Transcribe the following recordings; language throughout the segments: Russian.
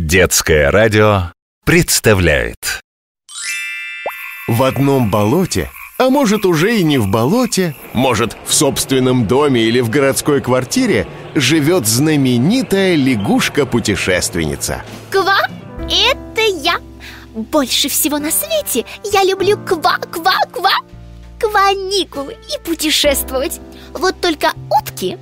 Детское радио представляет. В одном болоте, а может уже и не в болоте, может в собственном доме или в городской квартире живет знаменитая лягушка-путешественница. Ква, это я. Больше всего на свете я люблю ква-ква-ква Кваникулы и путешествовать. Вот только утки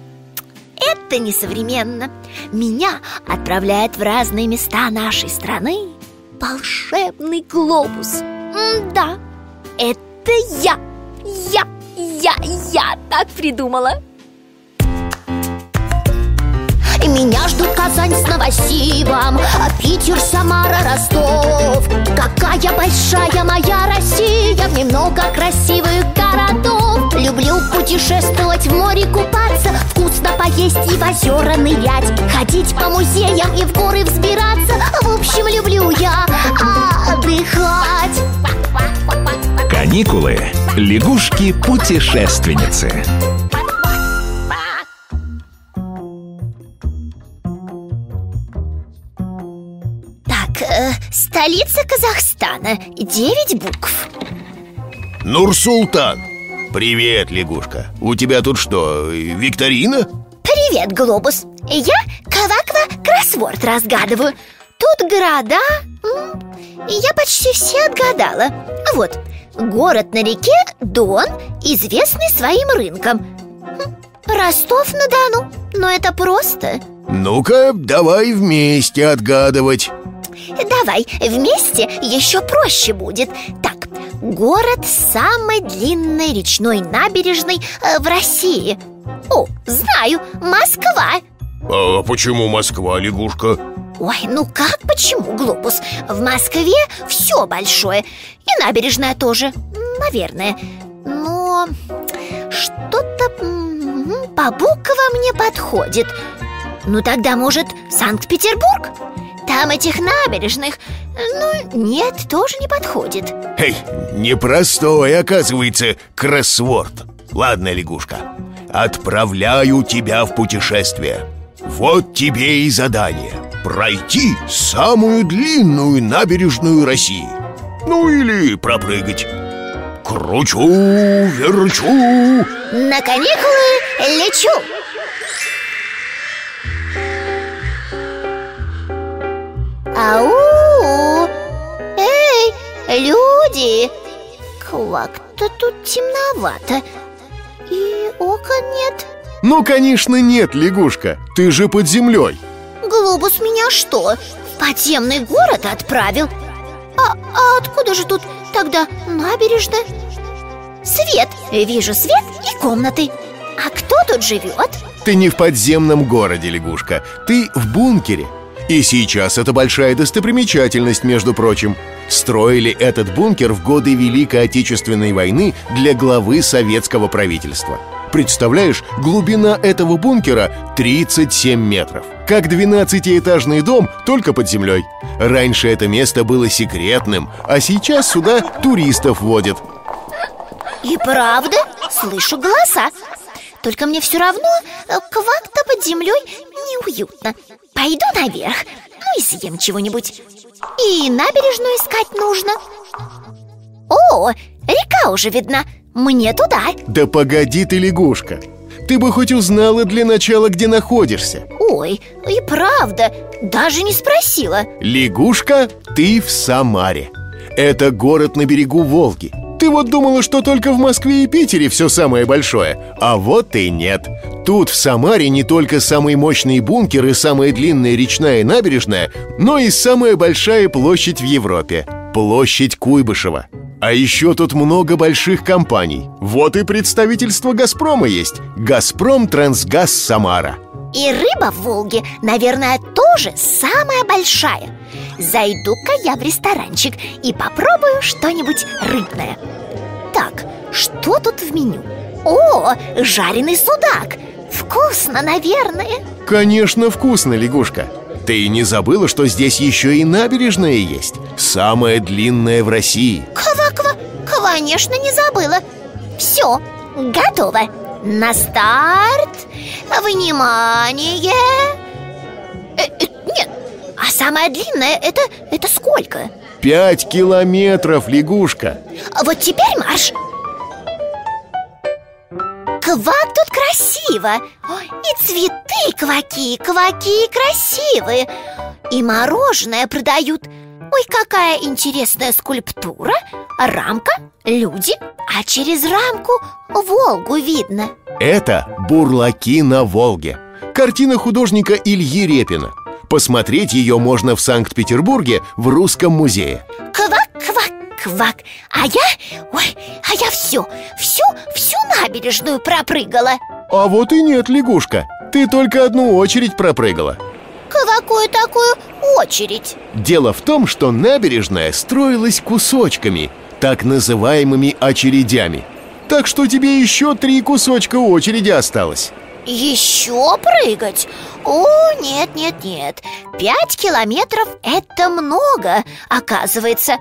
это несовременно. Меня отправляет в разные места нашей страны Волшебный глобус. Да, это я. Я, я, я так придумала Казань с Новосибом Питер, Самара, Ростов. Какая большая моя Россия В немного красивых городов. Люблю путешествовать, в море купаться Вкусно поесть и в озера нырять. Ходить по музеям и в горы взбираться. В общем, люблю я отдыхать. Каникулы. Лягушки-путешественницы. Э, столица Казахстана. Девять букв. Нурсултан. Привет, лягушка. У тебя тут что, викторина? Привет, Глобус. Я Каваква кроссворд разгадываю. Тут города Я почти все отгадала. Вот, город на реке Дон Известный своим рынком. Хм, Ростов-на-Дону. Но это просто. Ну-ка, давай вместе отгадывать Давай, вместе еще проще будет Так, город самой длинной речной набережной э, в России О, знаю, Москва А почему Москва, лягушка? Ой, ну как, почему, глобус? В Москве все большое И набережная тоже, наверное Но что-то м, по буквам не подходит Ну тогда, может, Санкт-Петербург? Там этих набережных, ну, нет, тоже не подходит. Эй, непростой, оказывается, кроссворд. Ладно, лягушка, отправляю тебя в путешествие. Вот тебе и задание Пройти самую длинную набережную России. Ну или пропрыгать. Кручу, верчу. На каникулы лечу Ау! Эй, люди! Как-то тут темновато И окон нет Ну, конечно, нет, лягушка Ты же под землей Глобус меня что, в подземный город отправил? А, а откуда же тут тогда набережная? Свет, вижу свет и комнаты А кто тут живет? Ты не в подземном городе, лягушка Ты в бункере И сейчас это большая достопримечательность, между прочим. Строили этот бункер в годы Великой Отечественной войны для главы советского правительства. Представляешь, глубина этого бункера 37 метров. Как 12-этажный дом, только под землей. Раньше это место было секретным, а сейчас сюда туристов водят. И правда, слышу голоса. Только мне все равно э, как-то под землей неуютно Пойду наверх, ну и съем чего-нибудь. И набережную искать нужно. О, река уже видна, мне туда. Да погоди ты, лягушка. Ты бы хоть узнала для начала, где находишься. Ой, и правда, даже не спросила. Лягушка, ты в Самаре. Это город на берегу Волги Ты вот думала, что только в Москве и Питере все самое большое А вот и нет. Тут в Самаре не только самый мощный бункер и самая длинная речная набережная Но и самая большая площадь в Европе Площадь Куйбышева. А еще тут много больших компаний. Вот и представительство «Газпрома» есть «Газпром Трансгаз Самара» И рыба в Волге, наверное, тоже самая большая. Зайду-ка я в ресторанчик и попробую что-нибудь рыбное. Так, что тут в меню? О, жареный судак! Вкусно, наверное. Конечно, вкусно, лягушка. Ты и не забыла, что здесь еще и набережная есть? Самая длинная в России. Ква-ква, конечно, не забыла. Все, готово На старт. Внимание. Э, э, Нет, а самая длинная это, это сколько? Пять километров, лягушка. А вот теперь марш Квак тут красиво. И цветы кваки, кваки красивые И мороженое продают. Ой, какая интересная скульптура. Рамка, люди, а через рамку Волгу видно. Это бурлаки на Волге Картина художника Ильи Репина. Посмотреть ее можно в Санкт-Петербурге в Русском музее. Квак, квак, квак. А я, ой, а я все, всю, всю набережную пропрыгала. А вот и нет, лягушка. Ты только одну очередь пропрыгала. Какую такую очередь? Дело в том, что набережная строилась кусочками Так называемыми очередями Так что тебе еще три кусочка очереди осталось. Еще прыгать? О, нет, нет, нет. Пять километров – это много, оказывается.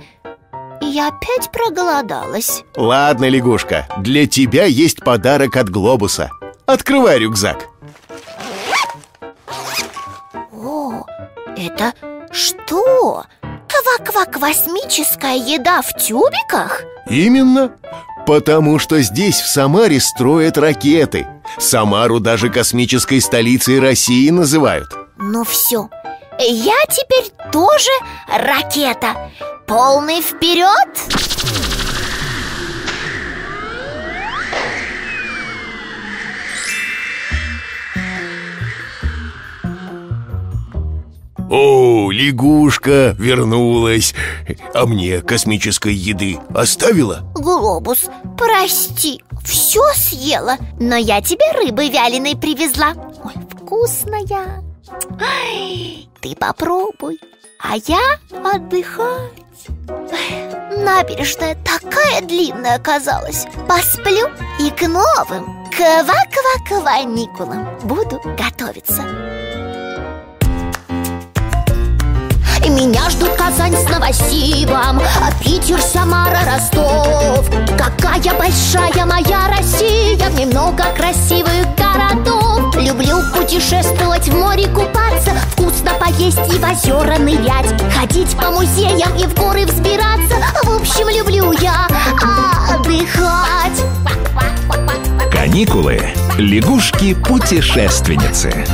Я опять проголодалась. Ладно, лягушка, для тебя есть подарок от глобуса. Открывай рюкзак. О, это что? Ква-ква-космическая еда в тюбиках? Именно Потому что здесь, в Самаре, строят ракеты. Самару даже космической столицей России называют. Ну все, я теперь тоже ракета. Полный вперед! О, лягушка вернулась А мне космической еды оставила? Глобус, прости, все съела Но я тебе рыбы вяленой привезла. Ой, вкусная. Ай, Ты попробуй, а я отдыхать Набережная такая длинная оказалась. Посплю и к новым Ква-ква-кваникулам буду готовиться Меня ждут Казань с Новосибом а Питер, Самара, Ростов. Какая большая моя Россия В ней много красивых городов. Люблю путешествовать, в море купаться Вкусно поесть и в озера нырять. Ходить по музеям и в горы взбираться. В общем, люблю я отдыхать. Каникулы. Лягушки-путешественницы.